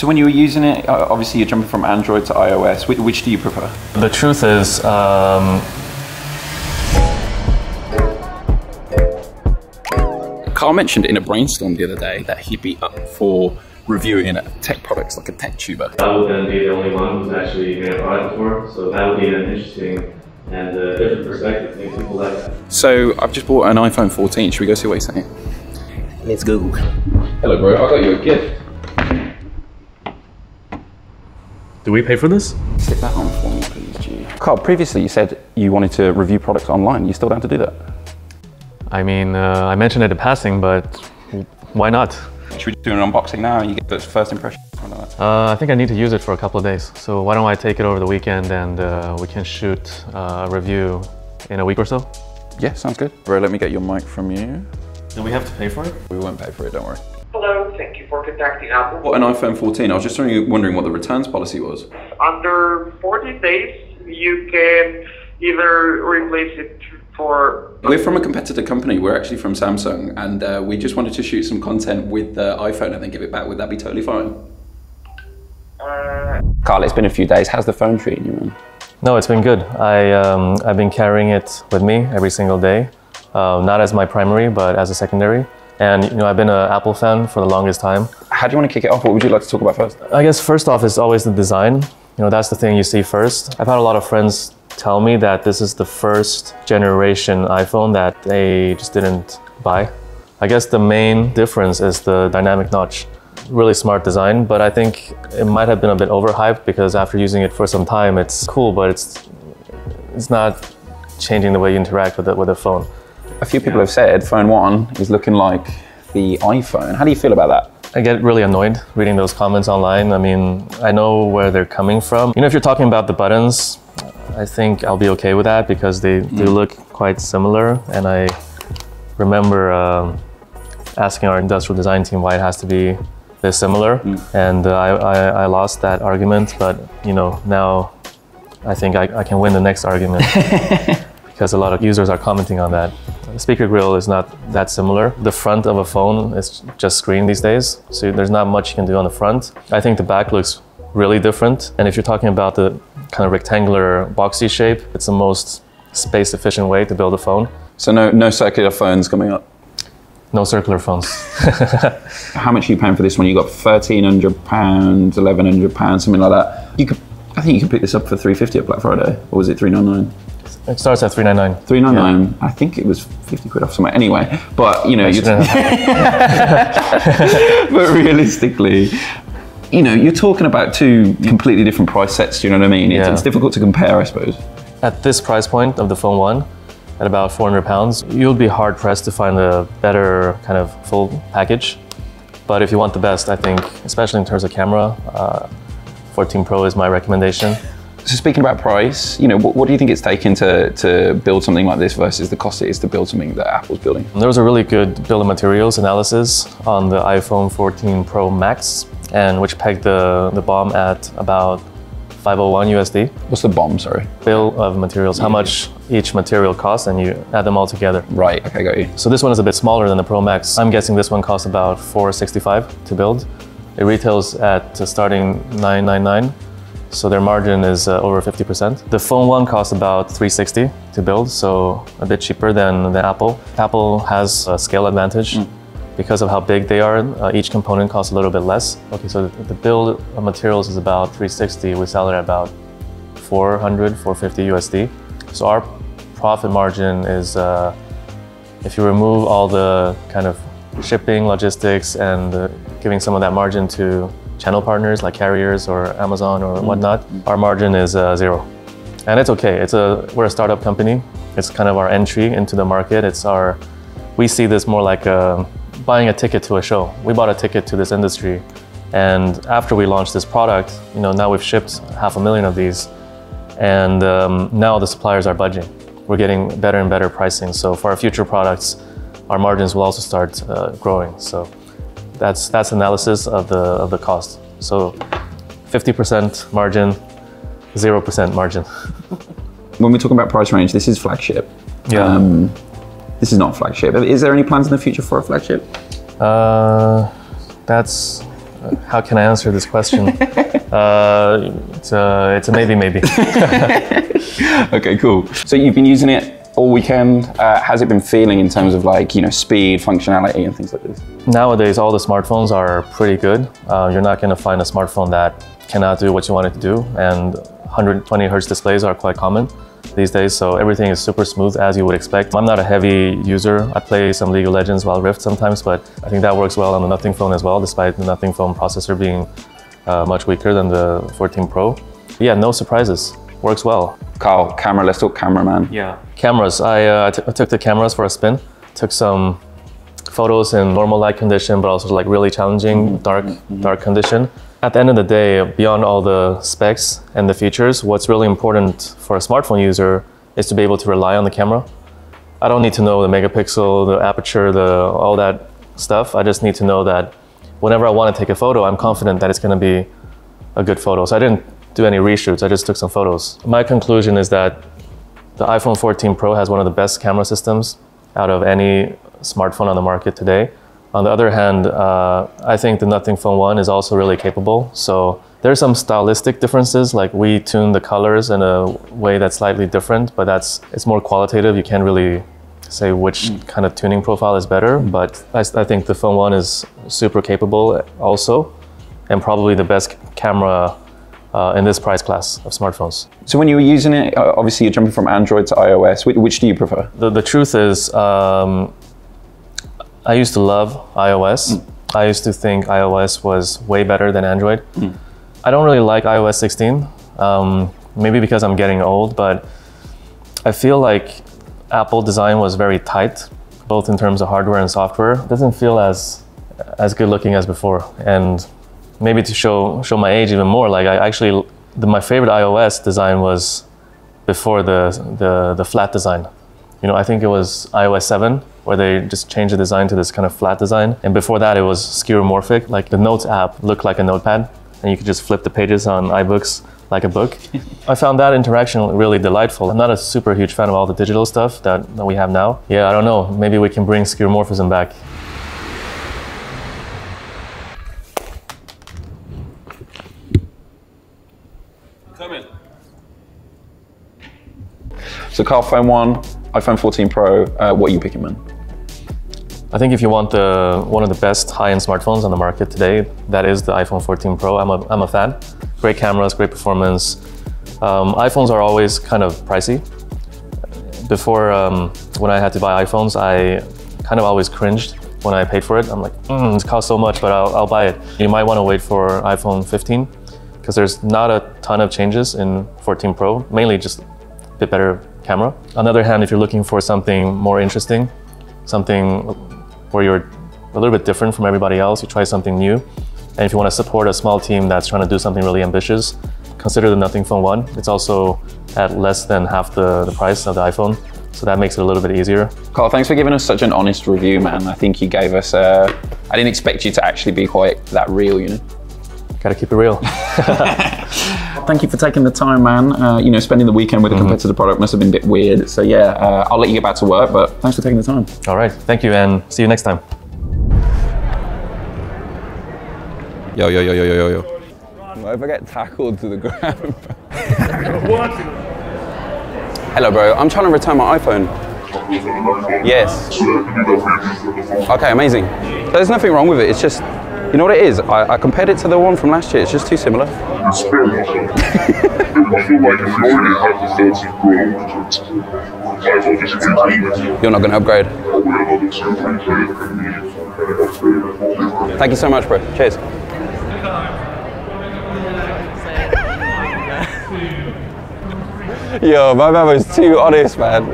So when you were using it, uh, obviously you're jumping from Android to iOS. Which, which do you prefer? The truth is, um, Carl mentioned in a brainstorm the other day that he'd be up for reviewing tech products like a tech tuber. I would then be the only one who's actually made a product before, so that would be an interesting and uh, different perspective. Maybe people like that. So I've just bought an iPhone 14. Should we go see what he's saying? Let's go. Hello, bro. I got you a gift. Do we pay for this? Stick that on for me, please, G. Carl, previously you said you wanted to review products online. You still down to do that? I mean, uh, I mentioned it in passing, but why not? Should we do an unboxing now and you get the first impression? Something like that? Uh, I think I need to use it for a couple of days. So why don't I take it over the weekend and uh, we can shoot uh, a review in a week or so? Yeah, sounds good. Bro, let me get your mic from you. Do we have to pay for it? We won't pay for it, don't worry. Hello, thank you for contacting Apple. What an iPhone 14. I was just wondering what the returns policy was. Under 40 days, you can either replace it for We're from a competitor company. We're actually from Samsung, and uh, we just wanted to shoot some content with the iPhone and then give it back. Would that be totally fine? uh, Carl, it's been a few days. How's the phone treating you, man? No, it's been good. I, um, I've been carrying it with me every single day. Uh, not as my primary, but as a secondary. And you know, I've been an Apple fan for the longest time. How do you want to kick it off? What would you like to talk about first? I guess first off is always the design. You know, that's the thing you see first. I've had a lot of friends tell me that this is the first generation iPhone that they just didn't buy. I guess the main difference is the dynamic notch. Really smart design, but I think it might have been a bit overhyped because after using it for some time, it's cool, but it's it's not changing the way you interact with it with a phone. A few people have said phone one is looking like the iPhone. How do you feel about that? I get really annoyed reading those comments online. I mean, I know where they're coming from. You know, if you're talking about the buttons, I think I'll be okay with that because they do look quite similar. And I remember um, asking our industrial design team why it has to be this similar. And uh, I, I, I lost that argument, but you know, now I think I, I can win the next argument because a lot of users are commenting on that. The speaker grill is not that similar. The front of a phone is just screen these days, so there's not much you can do on the front. I think the back looks really different. And if you're talking about the kind of rectangular boxy shape, it's the most space efficient way to build a phone. So no, no circular phones coming up. No circular phones. How much are you paying for this one? You got thirteen hundred pounds, eleven hundred pounds, something like that. You could, I think you could pick this up for three fifty at Black Friday, or was it three nine nine? It starts at 399. Three nine nine. I think it was fifty quid off somewhere. Anyway, but you know, you're but realistically, you know, you're talking about two completely different price sets. Do you know what I mean? It's, Yeah. it's difficult to compare, I suppose. At this price point of the phone one, at about 400 pounds, you'll be hard pressed to find a better kind of full package. But if you want the best, I think, especially in terms of camera, uh, 14 Pro is my recommendation. So speaking about price, you know, what, what do you think it's taken to to build something like this versus the cost it is to build something that Apple's building? There was a really good bill of materials analysis on the iPhone 14 Pro Max, and which pegged the, the BOM at about 501 USD. What's the bomb? Sorry. Bill of materials, how much each material costs, and you add them all together. Right. Okay, got you. So this one is a bit smaller than the Pro Max. I'm guessing this one costs about 465 to build. It retails at starting 999. So their margin is uh, over 50%. The phone one costs about 360 to build, so a bit cheaper than the Apple. Apple has a scale advantage because of how big they are. Uh, each component costs a little bit less. Okay, so the, the build of materials is about 360. We sell it at about 400, 450 USD. So our profit margin is, uh, if you remove all the kind of shipping, logistics, and uh, giving some of that margin to channel partners like carriers or Amazon or whatnot, our margin is uh, zero. And it's okay. It's a we're a startup company. It's kind of our entry into the market. It's our we see this more like uh buying a ticket to a show. We bought a ticket to this industry, and after we launched this product, you know, now we've shipped half a million of these, and um, now the suppliers are budging. We're getting better and better pricing. So for our future products, our margins will also start uh, growing. So that's that's analysis of the of the cost. So 50% margin, 0% margin. When we're talking about price range, this is flagship. Yeah. Um, this is not flagship. Is there any plans in the future for a flagship? Uh, that's how can I answer this question? uh, it's, a, it's a maybe, maybe. Okay, cool. So you've been using it all weekend. Uh, how's it been feeling in terms of like you know speed, functionality, and things like this? Nowadays, all the smartphones are pretty good. Uh, you're not going to find a smartphone that cannot do what you want it to do, and 120 hertz displays are quite common these days, so everything is super smooth as you would expect. I'm not a heavy user. I play some League of Legends Wild Rift sometimes, but I think that works well on the Nothing phone as well, despite the Nothing phone processor being uh, much weaker than the 14 Pro. Yeah, no surprises. Works well. Carl, camera. Let's talk camera, man. Yeah. Cameras. I, uh, I, t- I took the cameras for a spin. Took some photos in normal light condition, but also like really challenging dark dark condition. At the end of the day, beyond all the specs and the features, what's really important for a smartphone user is to be able to rely on the camera. I don't need to know the megapixel, the aperture, the all that stuff. I just need to know that whenever I want to take a photo, I'm confident that it's going to be a good photo. So I didn't do any reshoots. I just took some photos. My conclusion is that the iPhone 14 Pro has one of the best camera systems out of any smartphone on the market today. On the other hand, uh, I think the Nothing Phone 1 is also really capable. So there's some stylistic differences, like we tune the colors in a way that's slightly different, but that's it's more qualitative. You can't really say which kind of tuning profile is better, but I, I think the Phone 1 is super capable also, and probably the best camera uh, in this price class of smartphones. So when you were using it, uh, obviously you're jumping from Android to iOS. Which, which do you prefer? The, the truth is, um, I used to love iOS. I used to think iOS was way better than Android. I don't really like iOS 16, um, maybe because I'm getting old, but I feel like Apple design was very tight, both in terms of hardware and software. It doesn't feel as as good looking as before. And maybe to show show my age even more, like I actually the, my favorite iOS design was before the, the the flat design. You know, I think it was iOS 7 where they just changed the design to this kind of flat design. And before that, it was skeuomorphic. Like the Notes app looked like a notepad, and you could just flip the pages on iBooks like a book. I found that interaction really delightful. I'm not a super huge fan of all the digital stuff that, that we have now. Yeah, I don't know. Maybe we can bring skeuomorphism back. So Carl, phone one, iPhone 14 Pro. Uh, what are you picking, man? I think if you want the one of the best high-end smartphones on the market today, that is the iPhone 14 Pro. I'm a, I'm a fan. Great cameras, great performance. Um, iPhones are always kind of pricey. Before, um, when I had to buy iPhones, I kind of always cringed when I paid for it. I'm like, mm, it costs so much, but I'll, I'll buy it. You might want to wait for iPhone 15 because there's not a ton of changes in 14 Pro, mainly just a bit better camera. On the other hand, if you're looking for something more interesting, something where you're a little bit different from everybody else, you try something new. And if you want to support a small team that's trying to do something really ambitious, consider the Nothing Phone 1. It's also at less than half the, the price of the iPhone. So that makes it a little bit easier. Carl, thanks for giving us such an honest review, man. I think you gave us. Uh, I didn't expect you to actually be quite that real, you know. Gotta keep it real. Thank you for taking the time, man. Uh, you know, spending the weekend with a competitor product must have been a bit weird. So yeah, uh, I'll let you get back to work. But thanks for taking the time. All right. Thank you and see you next time. Yo, yo, yo, yo, yo, yo, yo. What if I get tackled to the ground? Hello, bro. I'm trying to return my iPhone. Yes. Okay, amazing. There's nothing wrong with it. It's just, you know what it is? I, I compared it to the one from last year. It's just too similar. It's fair enough. I feel like if you already have the 13 Pro, might as well just continue. You're not going to upgrade. We have other two, three players that can be upgraded. Thank you so much, bro. Cheers. Yo, my man was too honest, man.